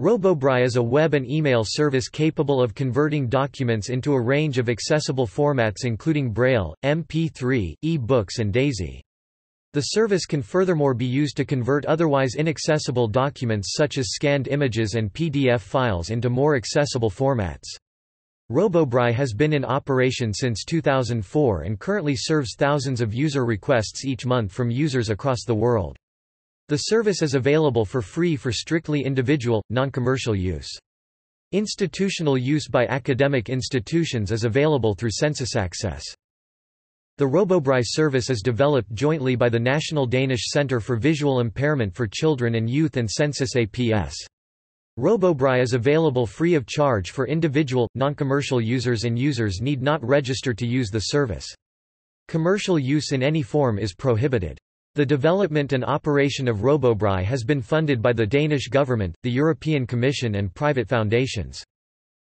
RoboBraille is a web and email service capable of converting documents into a range of accessible formats including Braille, MP3, e-books and DAISY. The service can furthermore be used to convert otherwise inaccessible documents such as scanned images and PDF files into more accessible formats. RoboBraille has been in operation since 2004 and currently serves thousands of user requests each month from users across the world. The service is available for free for strictly individual, non-commercial use. Institutional use by academic institutions is available through Sensus Access. The RoboBraille service is developed jointly by the National Danish Centre for Visual Impairment for Children and Youth and Sensus APS. RoboBraille is available free of charge for individual, non-commercial users and users need not register to use the service. Commercial use in any form is prohibited. The development and operation of RoboBraille has been funded by the Danish government, the European Commission and private foundations.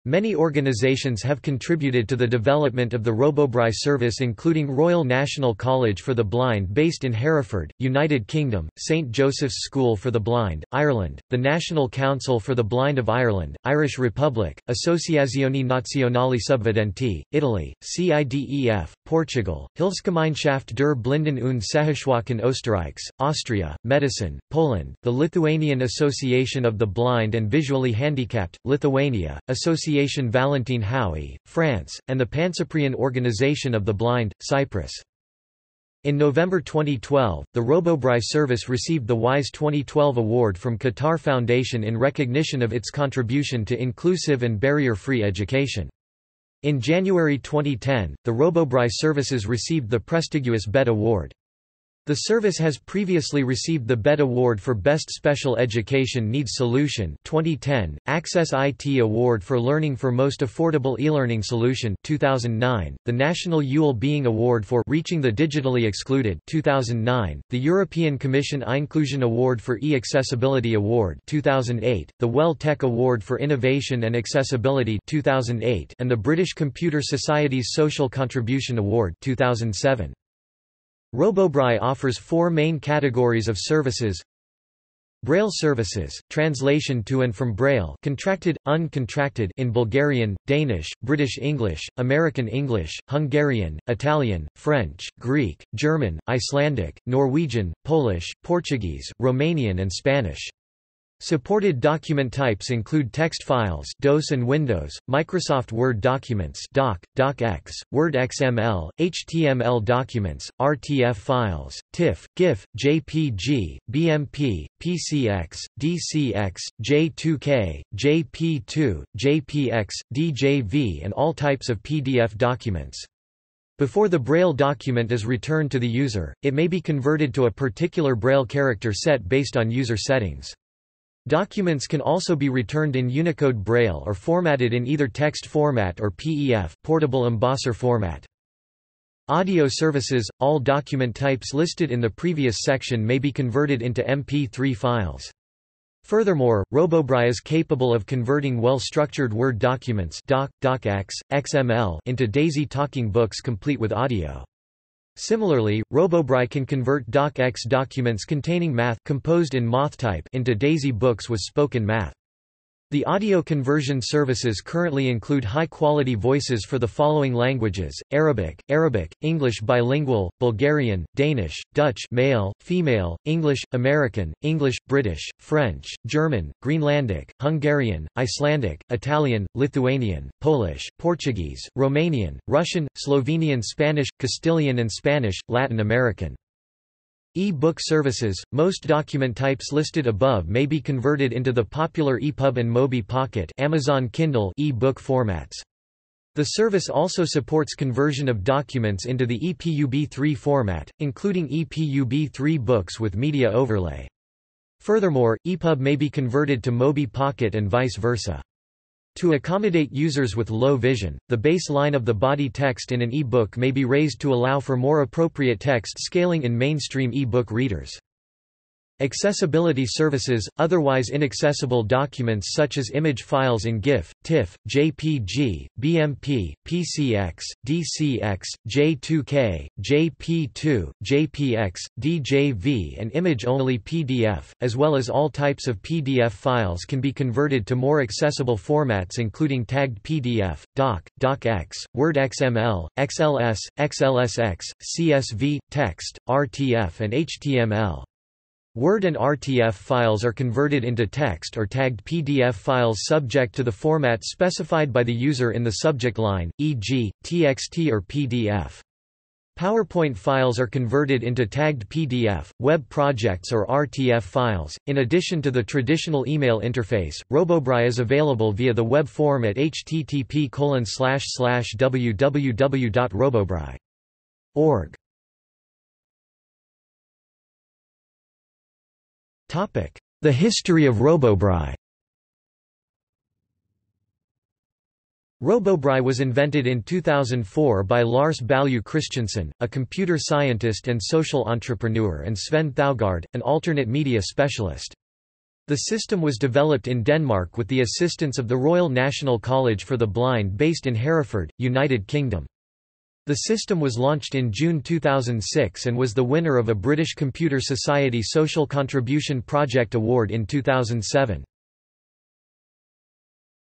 Many organizations have contributed to the development of the RoboBraille service including Royal National College for the Blind based in Hereford, United Kingdom, St Joseph's School for the Blind, Ireland, the National Council for the Blind of Ireland, Irish Republic, Associazione Nazionale Subvedenti, Italy, CIDEF, Portugal, Hilfsgemeinschaft der Blinden und Sehschwachen Österreichs, Austria, Medicine, Poland, the Lithuanian Association of the Blind and Visually Handicapped, Lithuania, Association Association Valentin Haüy, France, and the Pancyprian Organization of the Blind, Cyprus. In November 2012, the RoboBraille service received the WISE 2012 award from Qatar Foundation in recognition of its contribution to inclusive and barrier-free education. In January 2010, the RoboBraille services received the prestigious BETT award. The service has previously received the BETT Award for Best Special Education Needs Solution 2010, Access IT Award for Learning for Most Affordable E-Learning Solution 2009, the National eWell-Being Award for Reaching the Digitally Excluded 2009, the European Commission Inclusion Award for E-Accessibility Award 2008, the Well Tech Award for Innovation and Accessibility 2008, and the British Computer Society's Social Contribution Award 2007. RoboBraille offers four main categories of services Braille services, translation to and from Braille contracted, uncontracted in Bulgarian, Danish, British English, American English, Hungarian, Italian, French, Greek, German, Icelandic, Norwegian, Polish, Portuguese, Romanian and Spanish. Supported document types include text files DOS and Windows, Microsoft Word documents DOC, DocX, Word XML, HTML documents, RTF files, TIFF, GIF, JPG, BMP, PCX, DCX, J2K, JP2, JPX, DJV and all types of PDF documents. Before the Braille document is returned to the user, it may be converted to a particular Braille character set based on user settings. Documents can also be returned in Unicode Braille or formatted in either text format or PEF portable embosser format. Audio services – All document types listed in the previous section may be converted into MP3 files. Furthermore, RoboBraille is capable of converting well-structured Word documents doc, docx, XML into DAISY talking books complete with audio. Similarly, RoboBraille can convert DocX documents containing math composed in MathType into DAISY books with spoken math. The audio conversion services currently include high-quality voices for the following languages, Arabic, Arabic, English bilingual, Bulgarian, Danish, Dutch male, female, English, American, English, British, French, German, Greenlandic, Hungarian, Icelandic, Italian, Lithuanian, Polish, Portuguese, Romanian, Russian, Slovenian Spanish, Castilian and Spanish, Latin American. E-book services, most document types listed above may be converted into the popular EPUB and Mobi Pocket Amazon Kindle e-book formats. The service also supports conversion of documents into the EPUB3 format, including EPUB3 books with media overlay. Furthermore, EPUB may be converted to Mobi Pocket and vice versa. To accommodate users with low vision, the baseline of the body text in an e-book may be raised to allow for more appropriate text scaling in mainstream e-book readers. Accessibility services, otherwise inaccessible documents such as image files in GIF, TIFF, JPG, BMP, PCX, DCX, J2K, JP2, JPX, DJV and image-only PDF, as well as all types of PDF files can be converted to more accessible formats including tagged PDF, DOC, DOCX, Word XML, XLS, XLSX, CSV, text, RTF and HTML. Word and RTF files are converted into text or tagged PDF files subject to the format specified by the user in the subject line, e.g., TXT or PDF. PowerPoint files are converted into tagged PDF, web projects or RTF files. In addition to the traditional email interface, RoboBraille is available via the web form at http://www.robobraille.org. The history of RoboBraille RoboBraille was invented in 2004 by Lars Ballieu Christensen, a computer scientist and social entrepreneur and Svend Thougaard, an alternate media specialist. The system was developed in Denmark with the assistance of the Royal National College for the Blind based in Hereford, United Kingdom. The system was launched in June 2006 and was the winner of a British Computer Society Social Contribution Project Award in 2007.